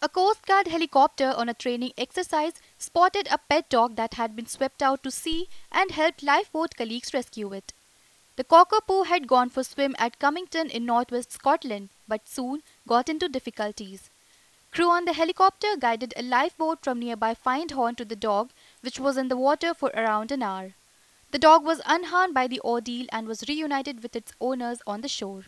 A Coast Guard helicopter on a training exercise spotted a pet dog that had been swept out to sea and helped lifeboat colleagues rescue it. The cockapoo had gone for swim at Cummingston in northwest Scotland, but soon got into difficulties. Crew on the helicopter guided a lifeboat from nearby Findhorn to the dog, which was in the water for around an hour. The dog was unharmed by the ordeal and was reunited with its owners on the shore.